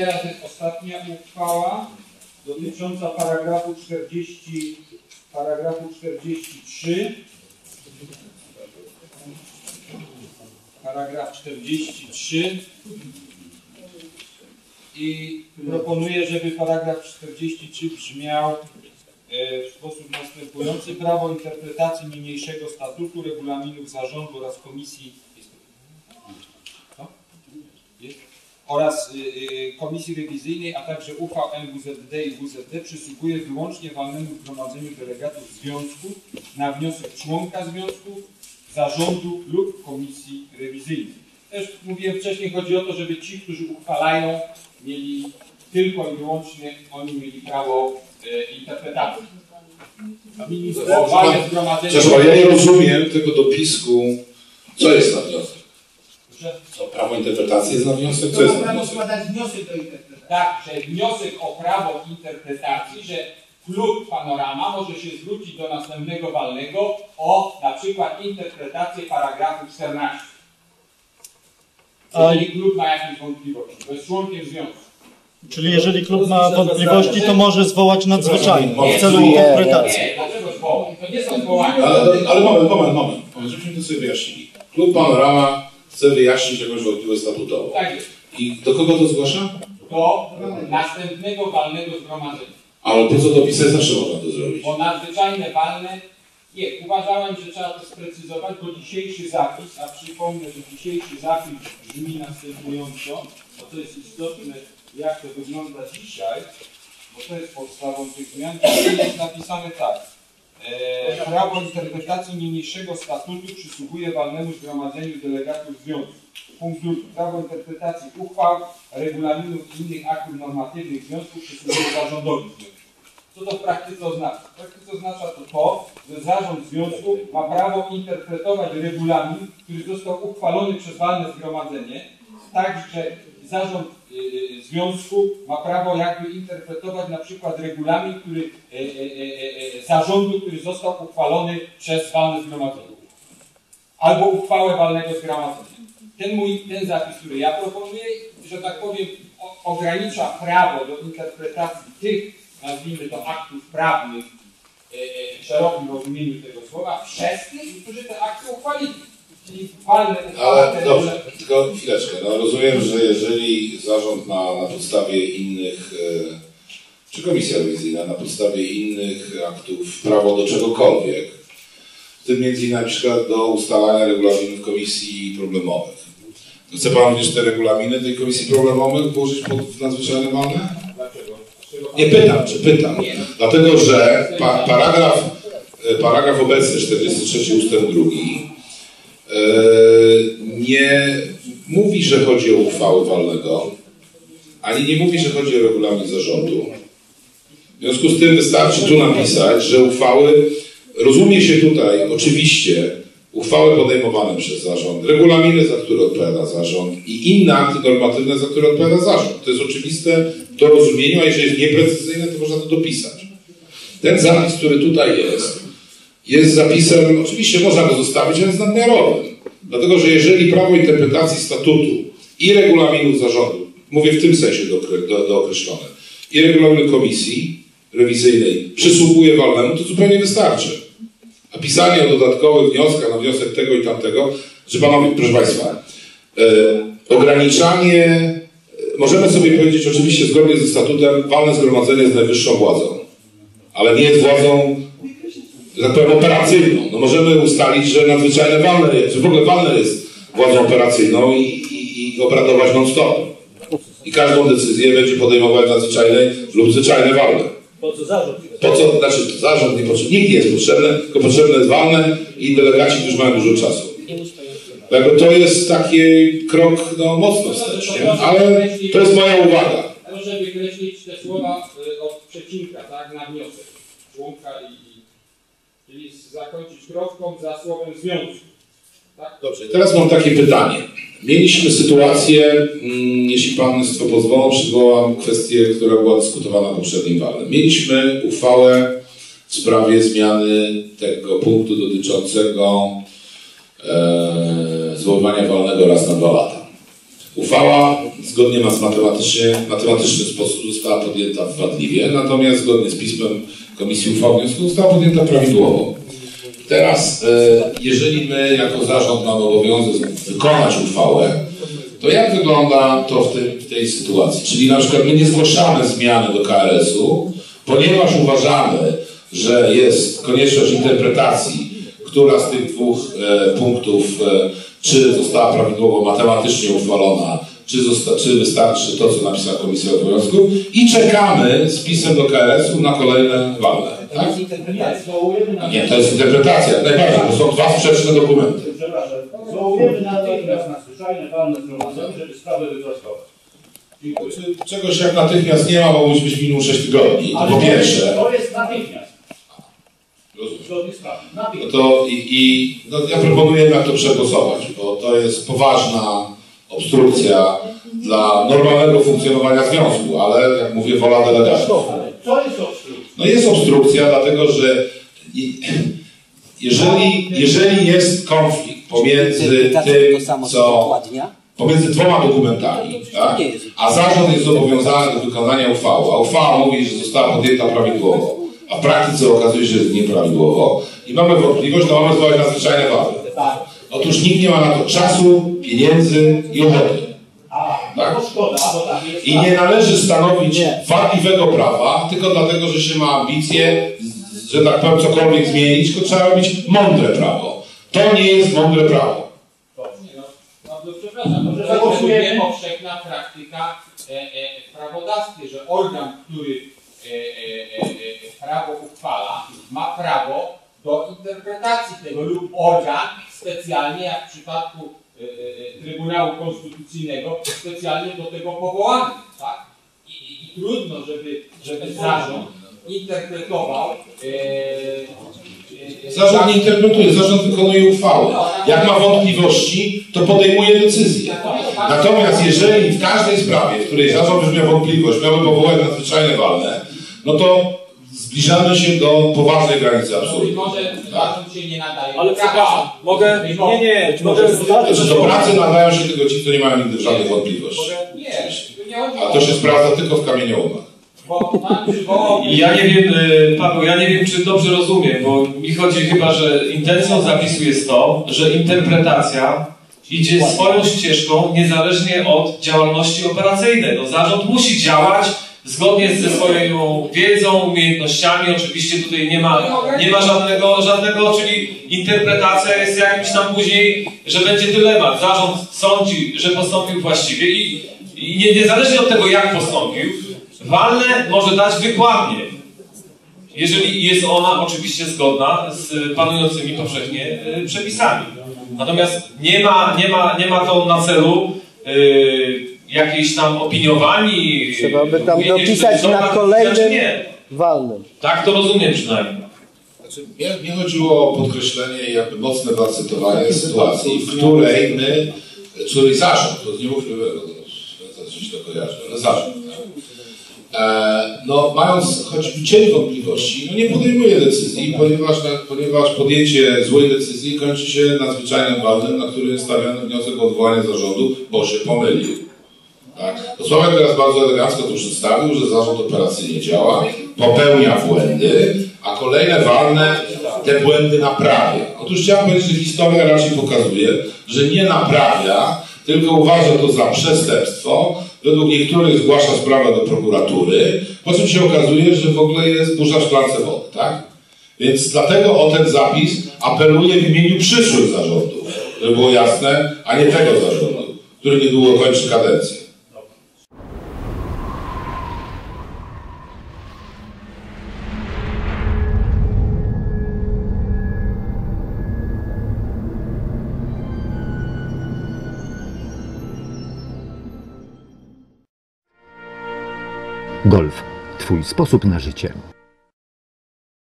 teraz jest ostatnia uchwała dotycząca paragrafu 40, paragrafu 43. Paragraf 43. I proponuję, żeby paragraf 43 brzmiał e, w sposób następujący. Prawo interpretacji niniejszego statutu, regulaminów zarządu oraz komisji Co? Jest? Oraz y, y, komisji rewizyjnej, a także uchwał MWZD i WZD przysługuje wyłącznie walnemu zgromadzeniu delegatów związków na wniosek członka związku, zarządu lub komisji rewizyjnej. Też mówiłem wcześniej, chodzi o to, żeby ci, którzy uchwalają, mieli tylko i wyłącznie oni mieli prawo e, interpretacji. Bo walne zgromadzenie... Przepraszam, ja nie rozumiem tego dopisku. Co jest na wniosek? Że- Co, prawo interpretacji jest na wniosek? Co jest na prawo wniosek? składać wniosek do interpretacji. Tak, że wniosek o prawo interpretacji, że klub Panorama może się zwrócić do następnego walnego o na przykład interpretację paragrafu 14. A- Jeżeli klub ma jakieś wątpliwości, to jest członkiem związku. Czyli jeżeli klub ma wątpliwości, to może zwołać nadzwyczajny Przepraszam, w celu nie, interpretacji. Nie, dlaczego zwołać? To nie są zwołania. Ale, ale moment, moment, moment. Żebyśmy to sobie wyjaśnili. Klub Panorama chce wyjaśnić jakąś wątpliwość statutową. Tak jest. I do kogo to zgłasza? Do następnego walnego zgromadzenia. Ale po co to pisać? Zawsze można to zrobić. Bo nadzwyczajne walne, nie, uważałem, że trzeba to sprecyzować, bo dzisiejszy zapis, a przypomnę, że dzisiejszy zapis brzmi następująco, bo to jest istotne, jak to wygląda dzisiaj, bo to jest podstawą tych zmian. Jest napisane tak. E, prawo interpretacji niniejszego statutu przysługuje walnemu zgromadzeniu delegatów związku. Punkt drugi. Prawo interpretacji uchwał, regulaminów i innych aktów normatywnych związku przysługuje zarządowi związku. Co to w praktyce oznacza? W praktyce oznacza to to, że zarząd związku ma prawo interpretować regulamin, który został uchwalony przez walne zgromadzenie, tak, że zarząd y, y, związku ma prawo jakby interpretować na przykład regulamin, który, y, y, y, zarządu, który został uchwalony przez walne zgromadzenie. Albo uchwałę walnego zgromadzenia. Ten mój, ten zapis, który ja proponuję, że tak powiem, ogranicza prawo do interpretacji tych, nazwijmy to, aktów prawnych e, e, w szerokim rozumieniu tego słowa, przez tych, którzy te akty uchwalili. Ale dobrze, tylko chwileczkę. No, rozumiem, że jeżeli zarząd na, na podstawie innych, e, czy komisja rewizyjna na podstawie innych aktów prawo do czegokolwiek, w tym między innymi na przykład do ustalania regulaminów komisji problemowych. Chce Pan również te regulaminy tej komisji problemowych włożyć pod nadzwyczajne walne? Dlaczego? Nie pytam, czy pytam. Dlatego, że pa, paragraf, e, paragraf obecny 43 ust. 2 e, nie mówi, że chodzi o uchwałę walnego, ani nie mówi, że chodzi o regulamin zarządu. W związku z tym wystarczy tu napisać, że uchwały, rozumie się tutaj oczywiście uchwały podejmowane przez zarząd, regulaminy, za które odpowiada zarząd i inne akty normatywne, za które odpowiada zarząd. To jest oczywiste do rozumienia, a jeżeli jest nieprecyzyjne, to można to dopisać. Ten zapis, który tutaj jest, jest zapisem, oczywiście można go zostawić, ale jest nadmiarowym. Dlatego, że jeżeli prawo interpretacji statutu i regulaminu zarządu, mówię w tym sensie do, do, dookreślone, i regulaminu komisji rewizyjnej przysługuje walnemu, to zupełnie wystarczy. A pisanie o dodatkowych wnioskach na wniosek tego i tamtego, że panowie, proszę Państwa, e, ograniczanie, e, możemy sobie powiedzieć oczywiście zgodnie ze statutem, walne zgromadzenie jest najwyższą władzą, ale nie jest władzą, że tak powiem, operacyjną. No możemy ustalić, że nadzwyczajne walne jest, że w ogóle walne jest władzą operacyjną i, i, i obradować non-stop. I każdą decyzję będzie podejmować nadzwyczajne lub zwyczajne walne. Po co zarząd? Po co, znaczy zarząd nie potrzebny, nikt nie jest potrzebny, tylko potrzebne jest walne i delegaci, którzy mają dużo czasu. Jakby to jest taki krok no, mocno wstecz, nie? ale to jest moja uwaga. Proszę wykreślić te słowa y, od przecinka, tak, na wniosek członka i czyli zakończyć kropką za słowem związku. Tak? Dobrze, teraz mam takie pytanie. Mieliśmy sytuację, mm, jeśli Państwo pozwolą, przywołam kwestię, która była dyskutowana poprzednim walem. Mieliśmy uchwałę w sprawie zmiany tego punktu dotyczącego e, zwoływania walnego raz na dwa lata. Uchwała zgodnie z matematycznie, matematyczny sposób została podjęta wadliwie, natomiast zgodnie z pismem Komisji Uchwał Wniosku została podjęta prawidłowo. Teraz, e, jeżeli my jako zarząd mamy obowiązek wykonać uchwałę, to jak wygląda to w, w tej sytuacji? Czyli na przykład my nie zgłaszamy zmiany do KRS-u, ponieważ uważamy, że jest konieczność interpretacji, która z tych dwóch e, punktów, e, czy została prawidłowo matematycznie uchwalona, czy, zosta, czy wystarczy to, co napisała Komisja Obowiązków i czekamy z pisem do KRS-u na kolejne walne. Tak? Nie, to jest interpretacja, najbardziej, bo są dwa sprzeczne dokumenty. Przepraszam, zwołujemy natychmiast nadzwyczajne walne zgromadzenie, żeby sprawę wyprostować. Dziękuję. Czegoś jak natychmiast nie ma, mogło być minimum 6 tygodni. To po pierwsze. To jest natychmiast, Rozumiem. zgodnie z prawem. No Natychmiast. To i, i no ja proponuję jednak to przegłosować, bo to jest poważna obstrukcja dla normalnego funkcjonowania związku, ale jak mówię, wola delegatów. Ale co jest obstrukcja? No jest obstrukcja, dlatego że jeżeli, jeżeli jest konflikt pomiędzy tym, to co pomiędzy dwoma dokumentami, tak? a zarząd jest zobowiązany do wykonania uchwały, a uchwała mówi, że została podjęta prawidłowo, a w praktyce okazuje się, że nieprawidłowo i mamy wątpliwość, to mamy zwołać nadzwyczajne wady. Otóż nikt nie ma na to czasu, pieniędzy i ochoty. Tak? tak. I nie należy stanowić wadliwego prawa, tylko dlatego, że się ma ambicje, że tak powiem, cokolwiek zmienić, tylko trzeba robić mądre prawo. To nie jest mądre prawo. No, przepraszam, to zagłosujemy? jest powszechna praktyka e, e, w prawodawstwie, że organ, który e, prawo uchwala, ma prawo do interpretacji tego lub organ specjalnie, jak w przypadku e, e, Trybunału Konstytucyjnego, specjalnie do tego powołany, tak? I, i, trudno, żeby, żeby zarząd interpretował Zarząd nie interpretuje, zarząd wykonuje uchwałę. Jak ma wątpliwości, to podejmuje decyzję. Natomiast jeżeli w każdej sprawie, w której zarząd już miał wątpliwość, miałby powołać nadzwyczajne walne, no to zbliżamy się do poważnej granicy Być absurdu. może Tak. się nie nadaje. Ale do pracy. przepraszam, mogę. Nie, nie, Być może mogę. Znaczy, do pracy nadają się tylko ci, którzy nie mają nigdy żadnych wątpliwości. Nie, nie chodzi A to się sprawdza tylko w kamieniołomach. Ja nie wiem, y, Paweł, ja nie wiem, czy dobrze rozumiem, bo mi chodzi chyba, że intencją zapisu jest to, że interpretacja idzie swoją ścieżką niezależnie od działalności operacyjnej. No, zarząd musi działać zgodnie ze swoją wiedzą, umiejętnościami. Oczywiście tutaj nie ma, nie ma żadnego, żadnego, czyli interpretacja jest jakimś tam później, że będzie dylemat. Zarząd sądzi, że postąpił właściwie i, i nie, niezależnie od tego, jak postąpił, walne może dać wykładnię. Jeżeli jest ona oczywiście zgodna z panującymi powszechnie y, przepisami. Natomiast nie ma, nie ma, nie ma to na celu y, jakiejś tam opiniowani. Trzeba by tam dopisać na tak, kolejnym- znaczy nie. walnym. Tak to rozumiem przynajmniej. Znaczy, mnie, mnie chodziło o podkreślenie i jakby mocne zacytowanie sytuacji, w której my, której zarząd, to nie mówmy, no, to coś to kojarzy, ale zarząd, tak? E, no mając choć cień wątpliwości, no nie podejmuje decyzji, ponieważ, ponieważ podjęcie złej decyzji kończy się nadzwyczajnym walnym, na którym jest stawiany wniosek o odwołanie zarządu, bo się pomylił. Tak? To teraz bardzo elegancko tu przedstawił, że zarząd operacyjnie działa, popełnia błędy, a kolejne walne te błędy naprawia. Otóż chciałem powiedzieć, że historia raczej pokazuje, że nie naprawia, tylko uważa to za przestępstwo. Według niektórych zgłasza sprawę do prokuratury, po czym się okazuje, że w ogóle jest burza w szklance wody. Tak? Więc dlatego o ten zapis apeluję w imieniu przyszłych zarządów, żeby było jasne, a nie tego zarządu, który niedługo kończy kadencję. Golf. Twój sposób na życie.